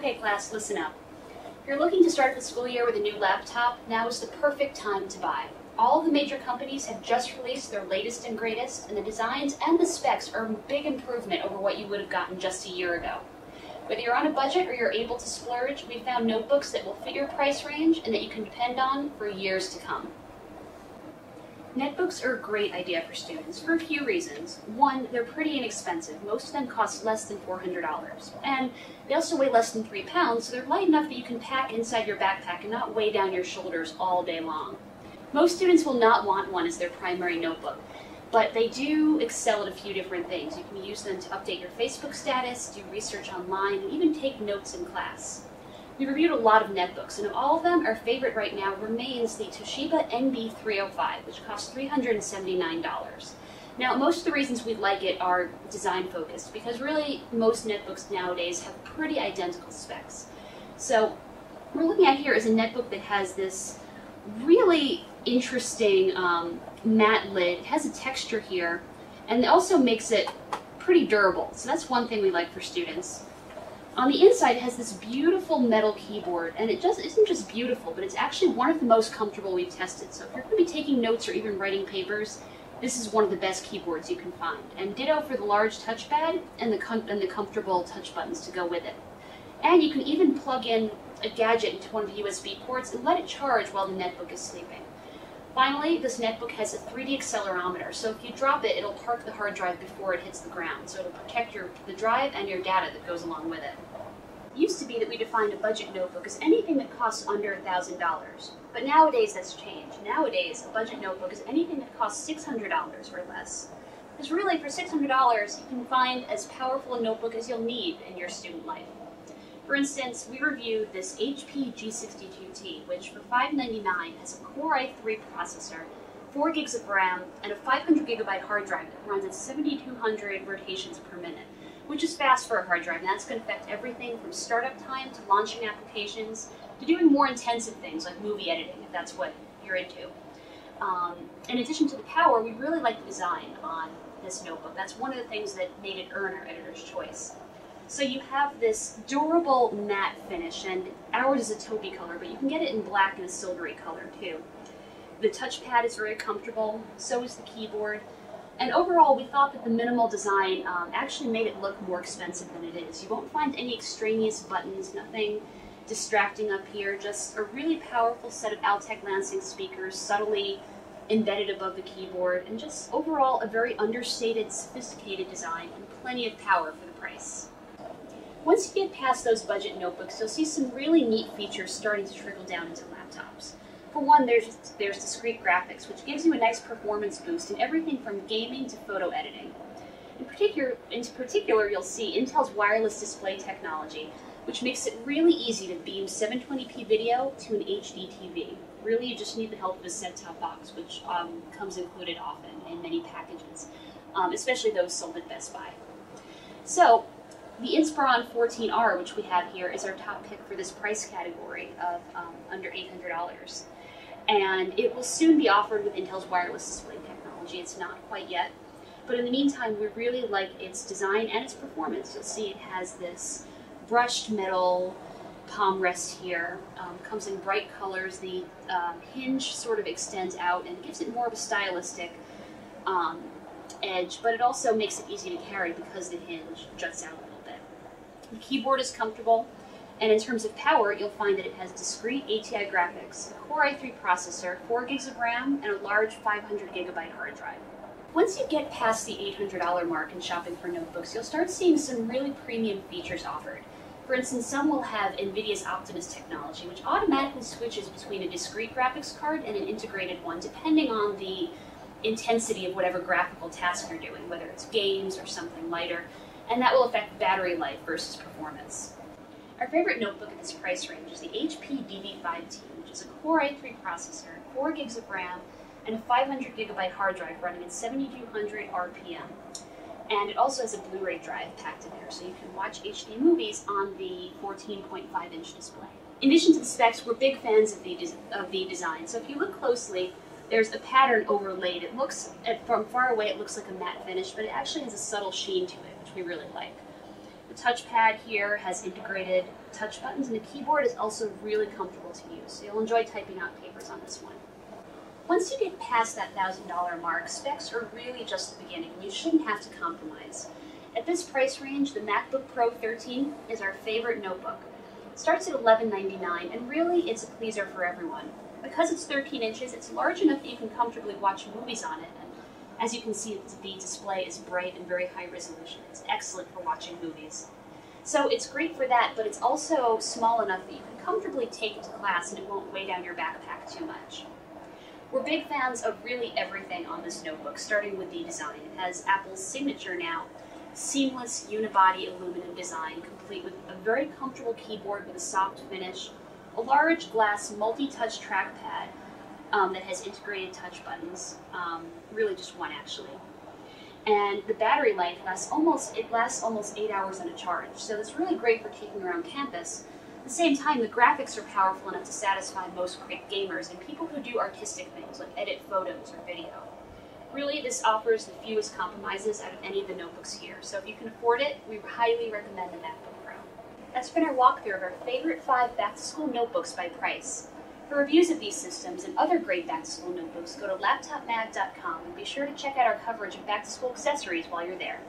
Okay class, listen up. If you're looking to start the school year with a new laptop, now is the perfect time to buy. All the major companies have just released their latest and greatest, and the designs and the specs are a big improvement over what you would have gotten just a year ago. Whether you're on a budget or you're able to splurge, we've found notebooks that will fit your price range and that you can depend on for years to come. Netbooks are a great idea for students for a few reasons. One, they're pretty inexpensive. Most of them cost less than $400. And they also weigh less than three pounds, so they're light enough that you can pack inside your backpack and not weigh down your shoulders all day long. Most students will not want one as their primary notebook, but they do excel at a few different things. You can use them to update your Facebook status, do research online, and even take notes in class. We reviewed a lot of netbooks, and of all of them, our favorite right now remains the Toshiba NB305, which costs $379. Now, most of the reasons we like it are design focused, because really most netbooks nowadays have pretty identical specs. So, what we're looking at here is a netbook that has this really interesting um, matte lid. It has a texture here, and it also makes it pretty durable. So that's one thing we like for students. On the inside, it has this beautiful metal keyboard, and it just isn't just beautiful, but it's actually one of the most comfortable we've tested. So if you're going to be taking notes or even writing papers, this is one of the best keyboards you can find. And ditto for the large touchpad and the, and the comfortable touch buttons to go with it. And you can even plug in a gadget into one of the USB ports and let it charge while the netbook is sleeping. Finally, this netbook has a 3D accelerometer, so if you drop it, it'll park the hard drive before it hits the ground, so it'll protect your, the drive and your data that goes along with it. It used to be that we defined a budget notebook as anything that costs under $1,000, but nowadays that's changed. Nowadays, a budget notebook is anything that costs $600 or less. Because really, for $600, you can find as powerful a notebook as you'll need in your student life. For instance, we reviewed this HP G62T, which for 599 has a Core i3 processor, 4 gigs of RAM, and a 500 gigabyte hard drive that runs at 7,200 rotations per minute, which is fast for a hard drive, and that's going to affect everything from startup time to launching applications to doing more intensive things like movie editing, if that's what you're into. Um, in addition to the power, we really like the design on this notebook. That's one of the things that made it earn our editor's choice. So you have this durable matte finish, and ours is a taupey color, but you can get it in black and a silvery color too. The touchpad is very comfortable, so is the keyboard. And overall, we thought that the minimal design um, actually made it look more expensive than it is. You won't find any extraneous buttons, nothing distracting up here, just a really powerful set of Altec Lansing speakers subtly embedded above the keyboard, and just overall a very understated, sophisticated design and plenty of power for the price. Once you get past those budget notebooks, you'll see some really neat features starting to trickle down into laptops. For one, there's, there's discrete graphics, which gives you a nice performance boost in everything from gaming to photo editing. In particular, in particular, you'll see Intel's wireless display technology, which makes it really easy to beam 720p video to an HD TV. Really, you just need the help of a set-top box, which um, comes included often in many packages, um, especially those sold at Best Buy. So, the Inspiron 14R, which we have here, is our top pick for this price category of um, under $800. And it will soon be offered with Intel's wireless display technology. It's not quite yet. But in the meantime, we really like its design and its performance. You'll see it has this brushed metal palm rest here. Um, comes in bright colors. The um, hinge sort of extends out and gives it more of a stylistic um, edge, but it also makes it easy to carry because the hinge juts out the keyboard is comfortable, and in terms of power, you'll find that it has discrete ATI graphics, a Core i3 processor, 4 gigs of RAM, and a large 500 gigabyte hard drive. Once you get past the $800 mark in shopping for notebooks, you'll start seeing some really premium features offered. For instance, some will have NVIDIA's Optimus technology, which automatically switches between a discrete graphics card and an integrated one, depending on the intensity of whatever graphical task you're doing, whether it's games or something lighter and that will affect battery life versus performance. Our favorite notebook at this price range is the HP DV5T, which is a Core i3 processor, 4 gigs of RAM, and a 500 gigabyte hard drive running at 7200 RPM. And it also has a Blu-ray drive packed in there, so you can watch HD movies on the 14.5 inch display. In addition to the specs, we're big fans of the, of the design, so if you look closely, there's a pattern overlaid. It looks, from far away, it looks like a matte finish, but it actually has a subtle sheen to it, which we really like. The touchpad here has integrated touch buttons, and the keyboard is also really comfortable to use, so you'll enjoy typing out papers on this one. Once you get past that $1,000 mark, specs are really just the beginning, and you shouldn't have to compromise. At this price range, the MacBook Pro 13 is our favorite notebook. It starts at $11.99, and really it's a pleaser for everyone. Because it's 13 inches, it's large enough that you can comfortably watch movies on it, and as you can see, the display is bright and very high resolution. It's excellent for watching movies. So it's great for that, but it's also small enough that you can comfortably take it to class and it won't weigh down your backpack too much. We're big fans of really everything on this notebook, starting with the design. It has Apple's signature now, seamless unibody aluminum design, complete with a very comfortable keyboard with a soft finish, large glass multi-touch trackpad um, that has integrated touch buttons, um, really just one actually. And the battery life lasts almost, it lasts almost eight hours on a charge, so it's really great for taking around campus. At the same time, the graphics are powerful enough to satisfy most gamers and people who do artistic things like edit photos or video. Really, this offers the fewest compromises out of any of the notebooks here, so if you can afford it, we highly recommend the MacBook That's been our walkthrough of our favorite five back-to-school notebooks by price. For reviews of these systems and other great back-to-school notebooks, go to laptopmag.com and be sure to check out our coverage of back-to-school accessories while you're there.